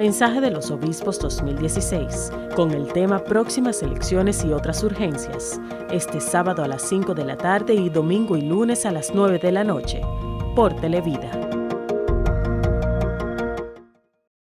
Mensaje de los Obispos 2016, con el tema Próximas elecciones y otras urgencias, este sábado a las 5 de la tarde y domingo y lunes a las 9 de la noche, por Televida.